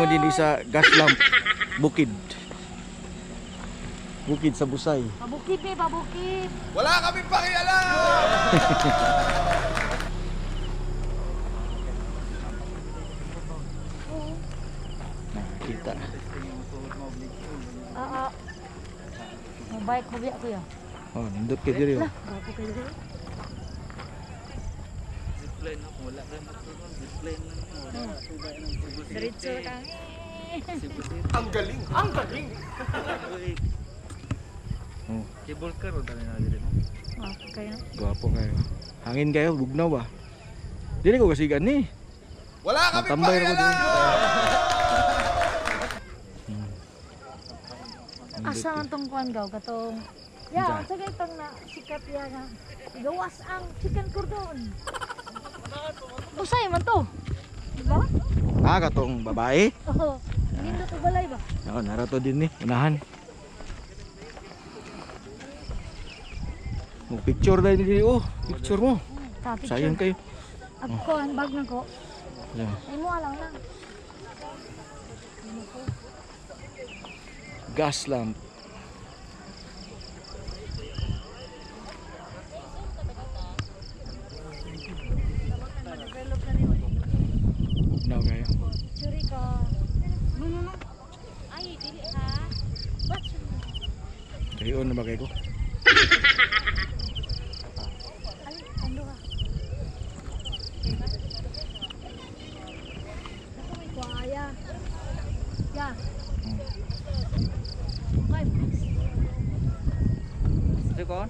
mo din sa gas lamp bukid. Bukid sa Busay. Pabukid eh, pabukid. Wala kami pakialam! Nakita. Ah, ah. Mobile ko biya kuya. Oh, nindot ka diri. Lah, bago kayo dito. Diretso kami. Ang galing! Ang galing! Cable car o dali na dito mo. Kayo. gwapo kayo. Hangin kayo, bugnaw ba? Dili ko kasigan ni. Wala kami Matambay na ko pakialam! Asa man tong kuan gaw katong Ya, sa itong na sikat ya nga. Gawas ang chicken cordon. Usay man to. Diba? Ah, katong babae. Oo. Hindi to balay ba? Ako, narato din ni. Unahan. Oh, picture dahil dili. Oh, picture mo. Ta, picture. Sayang kayo. Ako ko, ang bag na ko. Yeah. Ay mo alang lang. Gas lamp. Develop na rin. Bugnaw kayo. Churi ka. No, no, no. Ay, dili ha. What? Kayo na ba kayo ko? Ay, ano ka? Ako may kuaya. Ya. Ay, Ito ko?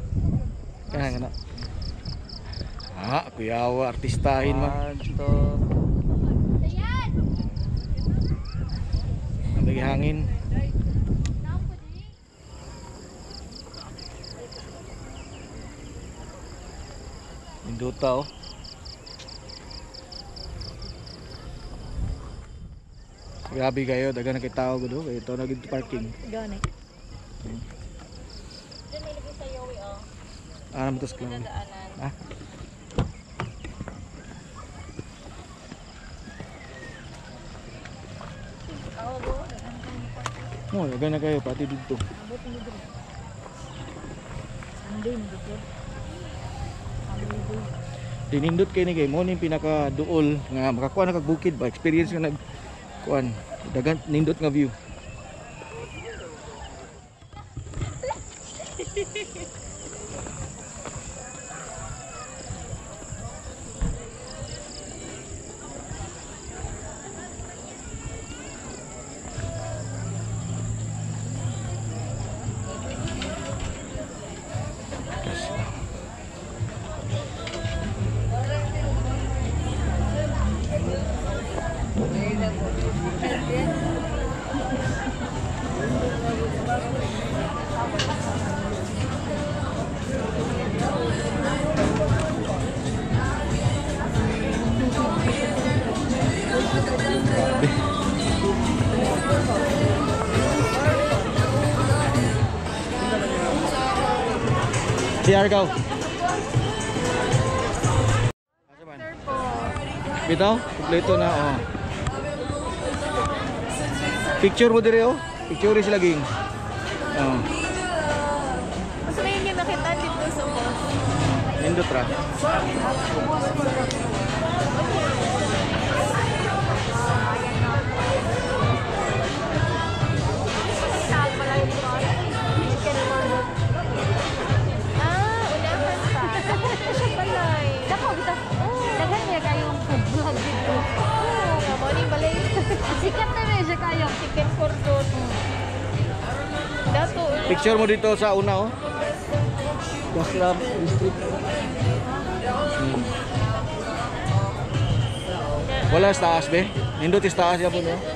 Kaya nga na. Ah, kuyawa, artistahin mo. One, two. Ayan! Ang lagi hangin. Induta oh. Grabe kayo, daga na kay tao gudo, kay ito naging parking. Gani. Ah, naman tos klaw. Ah, mo, daga na kayo pati dito. Abot mo dito. Sunday mo dito. Dinindot kay ni kay mo ni pinaka duol nga makakuha na kag ba experience nga nag kuan dagan nindot nga view. Si Argaw. Bitaw, kompleto na oh. Picture mo dire oh. Picture sila ging. Oh, Mas may hindi nakita dito sa boss. ra. Picture mo dito sa una oh. Gaslam district. Hmm. Wala sa taas be. Nindot is taas ya po breakfast.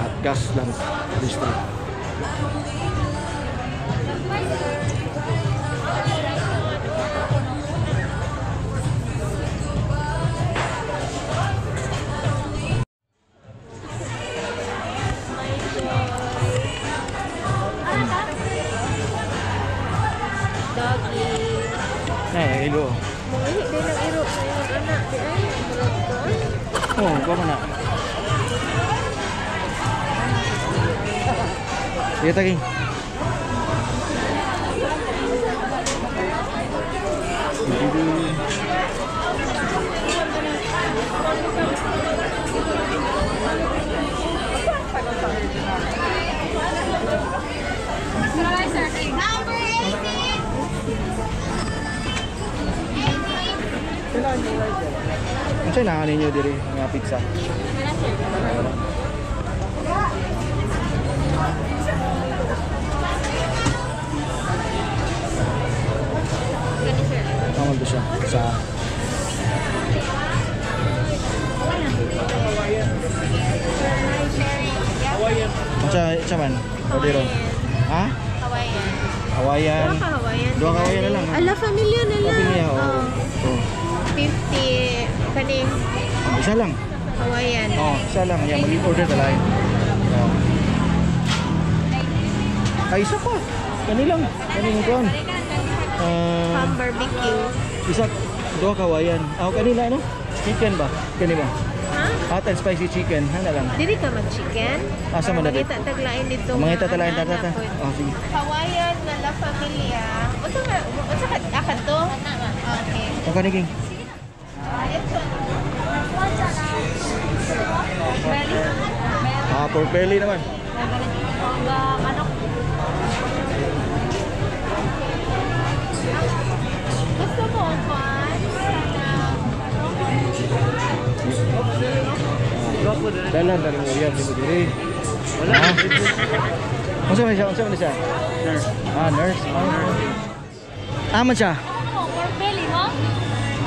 At Gaslam district. Doggy. Eh, ilo. Mangihi din ang iro sa iyong anak. Di ay, murag ko. Oh, ko man na. Sige taging. Ano siya nakanin nyo diri nga pizza? Tama ba siya? Sa Ano siya, siya man? Odero. Ha? Hawaiian. Hawaiian. Dua ka Hawaiian. Dua ka Hawaiian na lang? Ala, familia na lang. Sabi niya, oh. Oh, oh. 50 kaning Isa lang. Hawaiian. Oh, isa lang. Yan, mag-order na lang. Oh. Ay, isa pa. Kani lang. Kani mo kuhan. Ah, Ham barbecue. isa, dua ka Hawaiian. Ah, kanila, ano? Chicken ba? Kani ba? Ha? Hot and spicy chicken. Hana lang. Dili ka mag-chicken? Asa man Para dali? Mangita taglain dito. Mga tata. pod. Oh, sige. Hawaiian na La Familia. Unsa nga unsa ka akad to? Okay. Ang kaniging. Ah, pork belly naman. manok. Gusto mo, Juan? Dalan, dalan mo yan. Dito diri. Wala. Unsa man siya? Unsa man siya? Nurse. Ah, nurse. Ah, Aman siya. Ano, pork belly mo?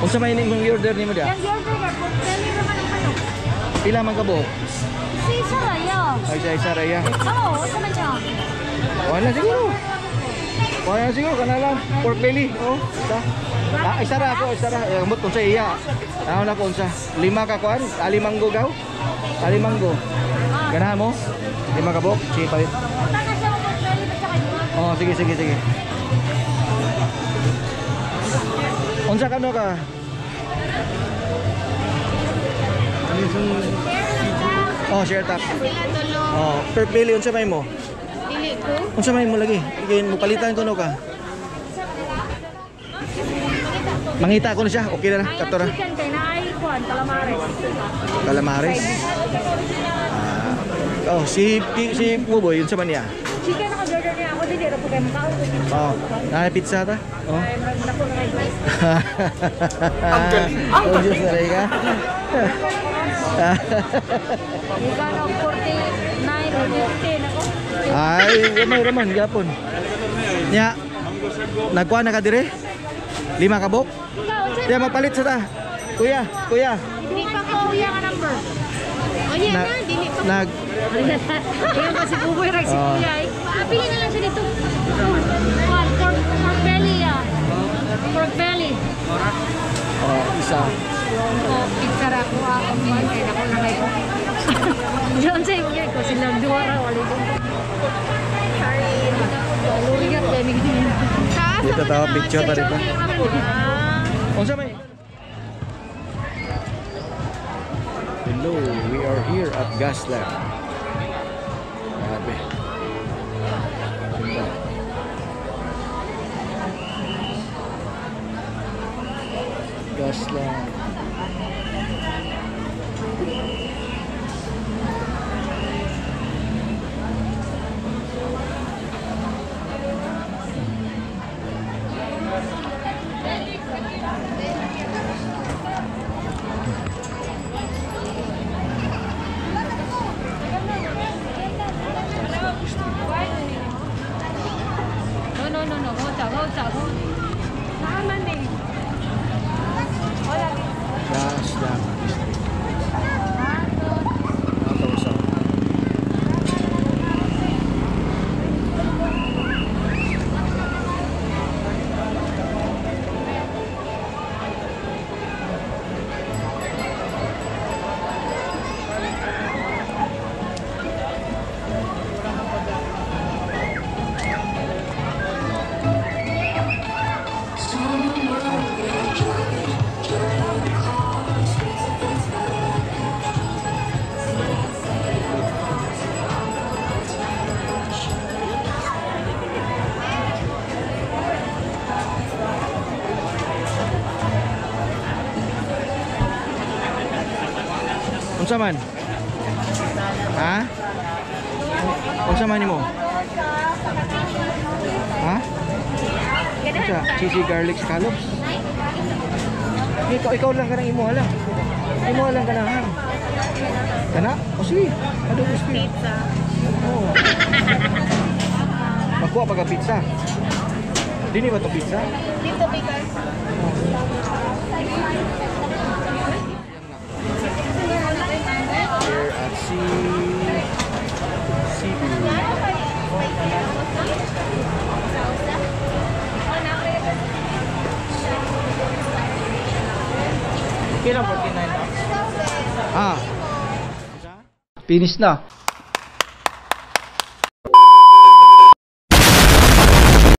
Unsa man yung order nimo dia? Yan, your burger, pork belly naman ang manok. Pila man ka buhok? Si Saraya. Ay, siya isa raya. Oo, unsa man siya? Wala siguro. Wala siguro kana lang pork belly. Oh, isa. Ah, isa ra ako, isa ra. Eh, mut unsa iya. Ah, na ko unsa. Lima ka kuan, alimanggo gaw. Alimanggo. Ganahan mo? Lima ka buhok. Sige, palit. Sa? Oh, sige, sige, sige. Unsa ka no ka? Oh, share tap. Oh, per belly unsa may mo? Dili ko. Unsa may mo lagi? Igayon mo palitan ko no ka. Mangita ko na siya. Okay na na. Kato na. chicken kay na ay kuan, calamares. Calamares. Ah. oh, si si, si Buboy, yun sa man niya. Chicken na ka-order niya ako dili ra po kay makaon ko. Oh, na pizza ta. Oh. Ay, marag na ko na kay guys. Ang galing. Ang galing. ka. Ika na 49 or 50 ako. Ay, ramay raman gyapon. Nya. Nagkuha na ka dire? Lima ka bok? Ikaw, unsa? Diya magpalit sa ta. Kuya, kuya. Dili pa ko uya nga number. O niya Na- na, dili pa. Nag Ayan pa si Buboy rag si Ah. Kuya. Ay. Pili na lang siya dito. Kuan, pork, pork belly ah. Pork belly. oh, isa. Oh, pizza ra ko ako man kay nako na kay ko. Diyan sa iyo ko silang duwa ra wali ko. Sorry. Luriyat kay mig din. Dito tawa picture pa dito. Ah. Unsa may? Hello, we are here at Gaslamp. Gaslamp. No, no, no, no. Hold on, hold on, Gosh, that. Unsa man? Ha? Unsa man nimo? Ha? Unsa? Cheesy garlic scallops? Ikaw, ikaw lang ka ng imo lang. Imo lang ka na ha. Kana? O sige. Ano gusto? Pizza. Oo. Magkuha pa ka pizza. Dini ba to pizza? Dito, because Here at Sea. Okay lang, 49 Ah. Finish na.